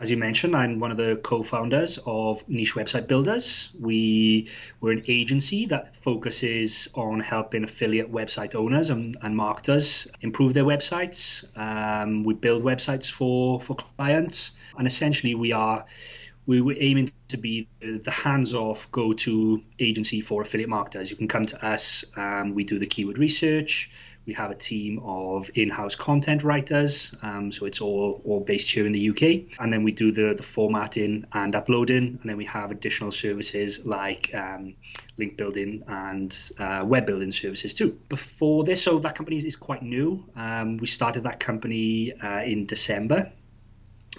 As you mentioned, I'm one of the co-founders of Niche Website Builders. We we're an agency that focuses on helping affiliate website owners and, and marketers improve their websites. Um, we build websites for for clients, and essentially we are we were aiming to be the hands-off go-to agency for affiliate marketers. You can come to us. Um, we do the keyword research. We have a team of in-house content writers, um, so it's all all based here in the UK. And then we do the the formatting and uploading, and then we have additional services like um, link building and uh, web building services too. Before this, so that company is quite new. Um, we started that company uh, in December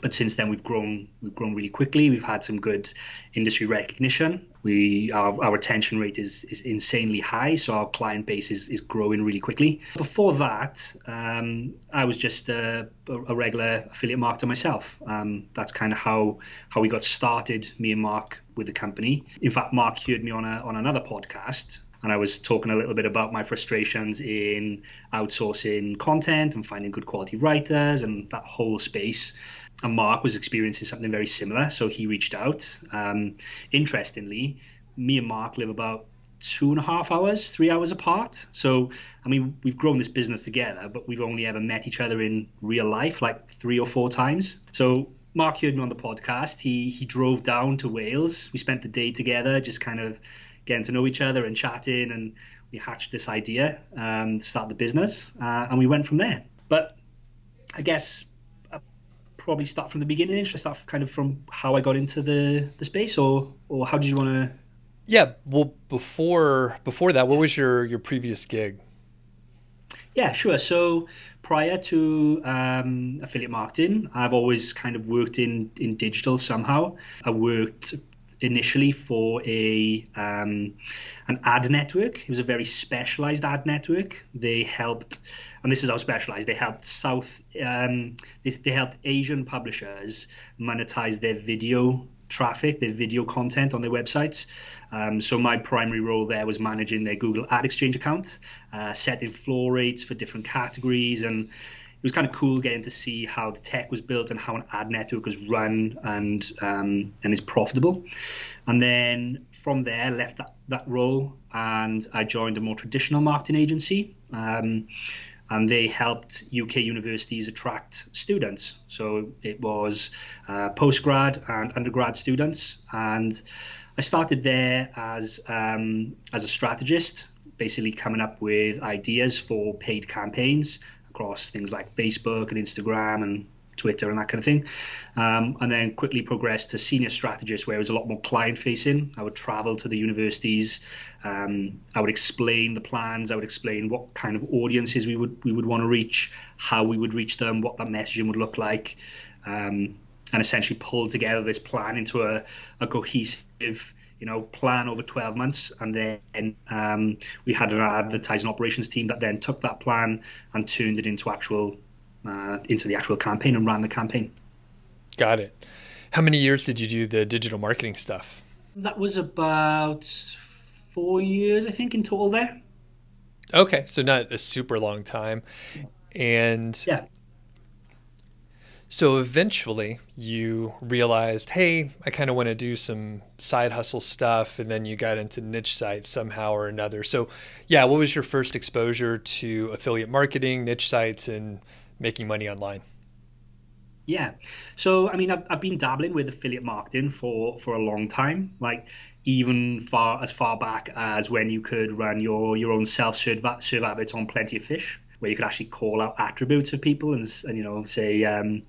but since then we've grown we've grown really quickly. We've had some good industry recognition. We our, our retention rate is, is insanely high so our client base is, is growing really quickly. Before that um, i was just a, a, regular affiliate marketer myself. Um, that's kind of how how we got started me and mark with the company. In fact mark heard me on a, on another podcast and I was talking a little bit about my frustrations in outsourcing content and finding good quality writers and that whole space and Mark was experiencing something very similar, so he reached out. Um, interestingly, me and Mark live about two and a half hours, three hours apart. So, I mean, we've grown this business together, but we've only ever met each other in real life like three or four times. So, Mark heard me on the podcast. He he drove down to Wales. We spent the day together, just kind of getting to know each other and chatting, and we hatched this idea um, to start the business, uh, and we went from there. But I guess probably start from the beginning? Should I start kind of from how I got into the, the space, or or how did you want to? Yeah, well, before before that, what was your your previous gig? Yeah, sure. So prior to um, affiliate marketing, I've always kind of worked in in digital somehow. I worked initially for a um, an ad network. It was a very specialized ad network. They helped and this is how specialized they helped South um, they, they helped Asian publishers monetize their video traffic, their video content on their websites. Um, so my primary role there was managing their Google Ad Exchange account, uh, setting floor rates for different categories, and it was kind of cool getting to see how the tech was built and how an ad network was run and um, and is profitable. And then from there, left that, that role and I joined a more traditional marketing agency. Um, and they helped UK universities attract students. So it was uh, postgrad and undergrad students, and I started there as um, as a strategist, basically coming up with ideas for paid campaigns across things like Facebook and Instagram and Twitter and that kind of thing. Um, and then quickly progressed to senior strategist, where it was a lot more client facing. I would travel to the universities. Um, I would explain the plans. I would explain what kind of audiences we would we would want to reach, how we would reach them, what that messaging would look like, um, and essentially pull together this plan into a, a cohesive you know, plan over 12 months. And then um, we had an advertising operations team that then took that plan and turned it into actual uh, into the actual campaign and ran the campaign. Got it. How many years did you do the digital marketing stuff? That was about four years, I think, in total there. Okay, so not a super long time. And yeah. So eventually you realized, hey, I kind of want to do some side hustle stuff. And then you got into niche sites somehow or another. So, yeah, what was your first exposure to affiliate marketing, niche sites, and making money online? Yeah. So, I mean, I've, I've been dabbling with affiliate marketing for, for a long time. Like, even far as far back as when you could run your, your own self-serve serve adverts on Plenty of Fish, where you could actually call out attributes of people and, and you know, say, um,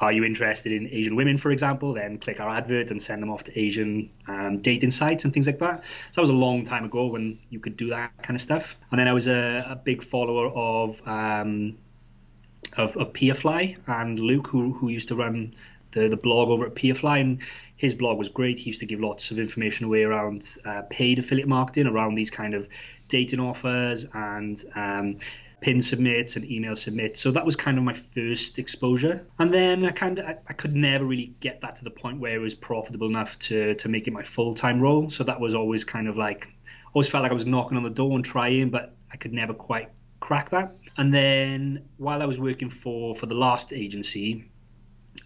are you interested in Asian women, for example? Then click our advert and send them off to Asian um, dating sites and things like that. So that was a long time ago when you could do that kind of stuff. And then I was a, a big follower of um, of, of Peerfly and Luke, who who used to run the, the blog over at Peerfly, and his blog was great. He used to give lots of information away around uh, paid affiliate marketing, around these kind of dating offers and um, pin submits and email submits. So that was kind of my first exposure. And then I kind of I, I could never really get that to the point where it was profitable enough to to make it my full time role. So that was always kind of like always felt like I was knocking on the door and trying, but I could never quite crack that. And then while I was working for for the last agency,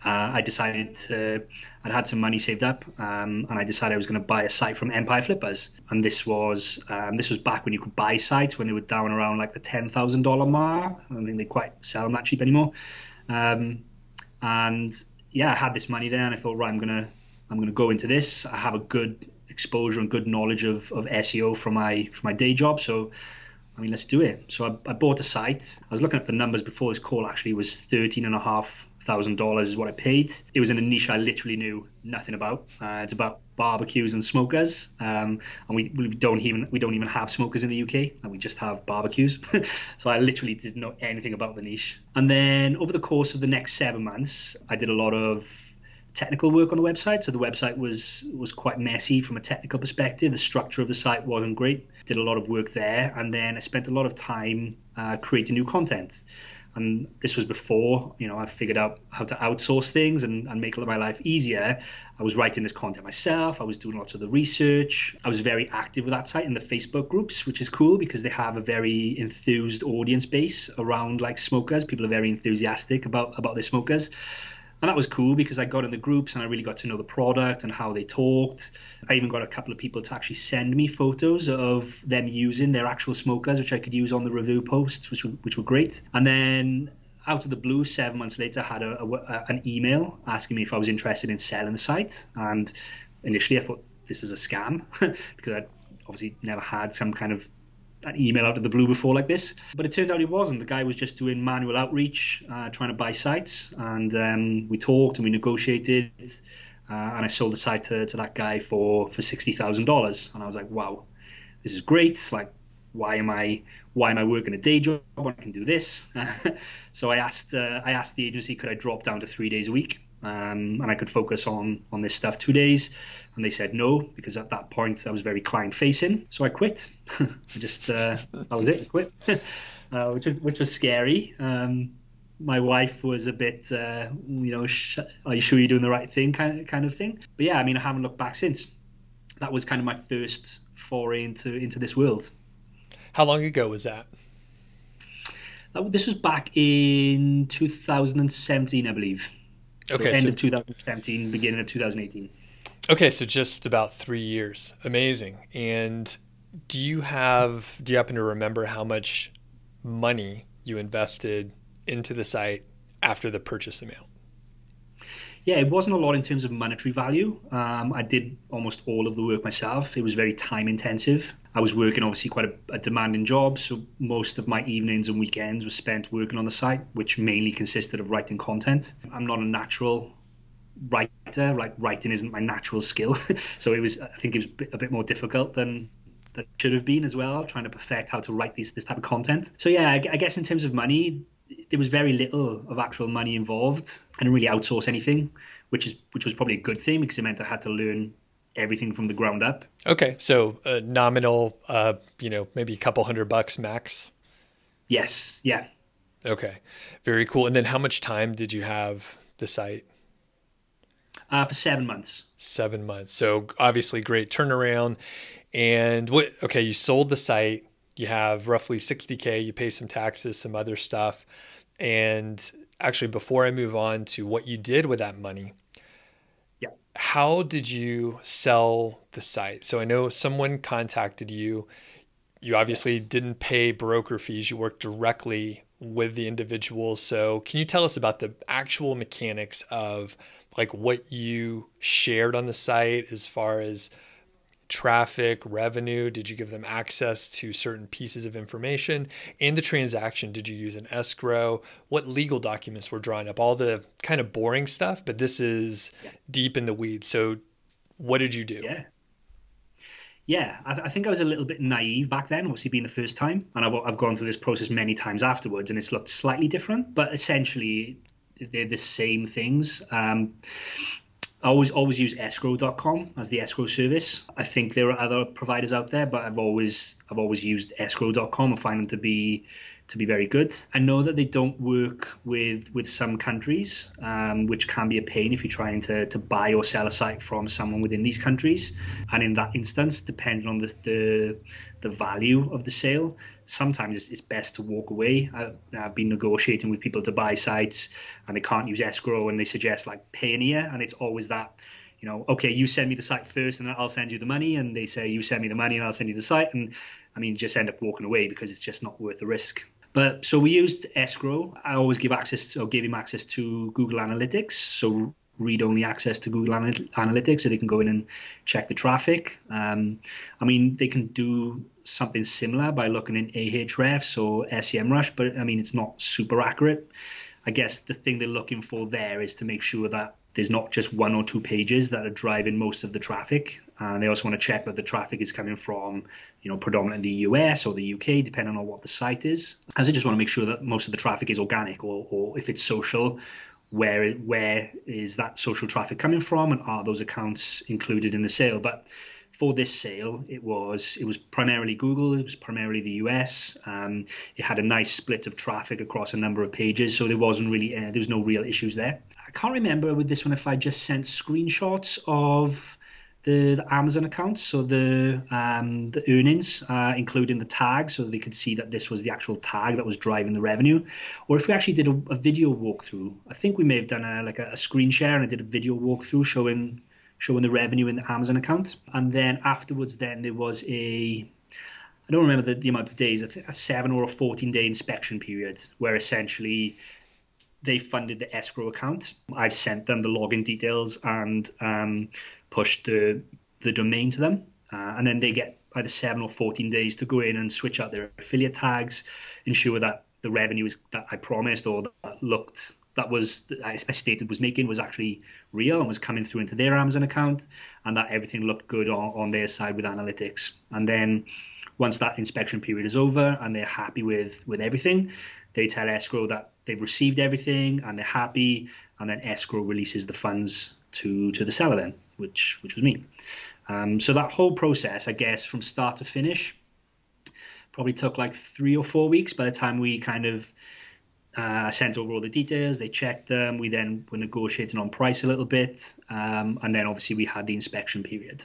uh, I decided to, I'd had some money saved up, um, and I decided I was going to buy a site from Empire Flippers. And this was um, this was back when you could buy sites when they were down around like the ten thousand dollar mark. I don't think they quite sell them that cheap anymore. Um, and yeah, I had this money there, and I thought, right, I'm gonna I'm gonna go into this. I have a good exposure and good knowledge of, of SEO from my from my day job, so I mean, let's do it. So I, I, bought a site. I was looking at the numbers before this call. Actually, was thirteen and a half thousand dollars is what I paid. It was in a niche I literally knew nothing about. Uh, it's about barbecues and smokers, um, and we, we don't even we don't even have smokers in the UK, and we just have barbecues. so I literally didn't know anything about the niche. And then over the course of the next seven months, I did a lot of technical work on the website. So the website was was quite messy from a technical perspective. The structure of the site wasn't great. Did a lot of work there, and then I spent a lot of time uh, creating new content. And this was before, you know, I figured out how to outsource things and, and make my life easier. I was writing this content myself. I was doing lots of the research. I was very active with that site in the Facebook groups, which is cool because they have a very enthused audience base around like smokers. People are very enthusiastic about about their smokers and that was cool because I got in the groups and I really got to know the product and how they talked. I even got a couple of people to actually send me photos of them using their actual smokers, which I could use on the review posts, which were, which were great. And then out of the blue, seven months later, I had a, a, an email asking me if I was interested in selling the site. And initially, I thought this is a scam because I'd obviously never had some kind of an email out of the blue before like this. But it turned out he wasn't. The guy was just doing manual outreach, uh, trying to buy sites. And um, we talked and we negotiated. Uh, and I sold the site to, to that guy for, for $60,000. And I was like, wow, this is great. Like, why am I why am I working a day job when I can do this? so I asked uh, I asked the agency could I drop down to three days a week um, and I could focus on on this stuff two days. And they said no because at that point I was very client facing. So I quit. I just uh, that was it. I quit, uh, which was which was scary. Um, my wife was a bit, uh, you know, sh- are you sure you're doing the right thing, kind of kind of thing. But yeah, I mean, I haven't looked back since. That was kind of my first foray into into this world. How long ago was that? This was back in 2017, I believe. Okay, so end so, of 2017, beginning of 2018. Okay, so just about three years. Amazing. And do you have? Do you happen to remember how much money you invested into the site after the purchase amount? Yeah, it wasn't a lot in terms of monetary value. Um, I did almost all of the work myself. It was very time intensive. I was working obviously quite a, a, demanding job, so most of my evenings and weekends were spent working on the site, which mainly consisted of writing content. I'm not a natural writer. Like writing isn't my natural skill, so it was. I think it was a bit, more difficult than that should have been as well, trying to perfect how to write these, this type of content. So yeah, I, I guess in terms of money, there was very little of actual money involved. I didn't really outsource anything, which is which was probably a good thing because it meant I had to learn everything from the ground up. Okay, so uh, nominal, uh, you know, maybe a couple hundred bucks max. Yes. Yeah. Okay. Very cool. And then, how much time did you have the site? Uh, for seven months. Seven months. So obviously, great turnaround. And what? Okay, you sold the site you have roughly 60K, you pay some taxes, some other stuff. And actually, before I move on to what you did with that money, yeah. how did you sell the site? So I know someone contacted you. You obviously yes. didn't pay broker fees, you worked directly with the individual. So, can you tell us about the actual mechanics of like what you shared on the site as far as traffic, revenue? Did you give them access to certain pieces of information? In the transaction, did you use an escrow? What legal documents were drawn up? All the kind of boring stuff, but this is yeah. deep in the weeds. So, what did you do? Yeah. Yeah, I, th- I, think I was a little bit naive back then, obviously being the first time, and I've, I've gone through this process many times afterwards, and it's looked slightly different, but essentially they're the same things. Um, I always always use escrow.com as the escrow service. I think there are other providers out there, but I've always I've always used escrow.com. I find them to be to be very good. I know that they don't work with with some countries, um, which can be a pain if you're trying to, to buy or sell a site from someone within these countries. And in that instance, depending on the the, the value of the sale, sometimes it's best to walk away. I, have been negotiating with people to buy sites and they can't use escrow and they suggest like Payoneer, and it's always that you know, okay, you send me the site first and I'll send you the money. And they say, you send me the money and I'll send you the site. And I mean, just end up walking away because it's just not worth the risk. But so we used escrow. I always give access or give him access to Google Analytics. So read only access to Google Analytics so they can go in and check the traffic. Um, I mean, they can do something similar by looking in Ahrefs or SEMrush, but I mean, it's not super accurate. I guess the thing they're looking for there is to make sure that there's not just one or two pages that are driving most of the traffic. And they also want to check that the traffic is coming from, you know, predominantly the US or the UK, depending on what the site is. As they just want to make sure that most of the traffic is organic, or, or if it's social, where where is that social traffic coming from, and are those accounts included in the sale? But for this sale, it was it was primarily Google, it was primarily the US. Um, it had a nice split of traffic across a number of pages, so there wasn't really uh, there was no real issues there. I can't remember with this one if I just sent screenshots of the, the Amazon account, so the um, the earnings, uh, including the tag, so they could see that this was the actual tag that was driving the revenue, or if we actually did a, a video walkthrough. I think we may have done a, like a, a screen share and I did a video walkthrough showing showing the revenue in the Amazon account. And then afterwards, then there was a I don't remember the, the amount of days, a seven or a 14 day inspection period where essentially they funded the escrow account. I've sent them the login details and um, pushed the, the domain to them. Uh, and then they get either seven or 14 days to go in and switch out their affiliate tags, ensure that the revenue is, that I promised or that looked that was I stated was making was actually real and was coming through into their Amazon account, and that everything looked good on, on their side with analytics. And then once that inspection period is over and they're happy with with everything, they tell escrow that they've received everything and they're happy, and then escrow releases the funds to to the seller then, which which was me. Um, so that whole process, I guess, from start to finish, probably took like three or four weeks by the time we kind of uh, sent over all the details. They checked them. We then were negotiating on price a little bit, um, and then obviously we had the inspection period.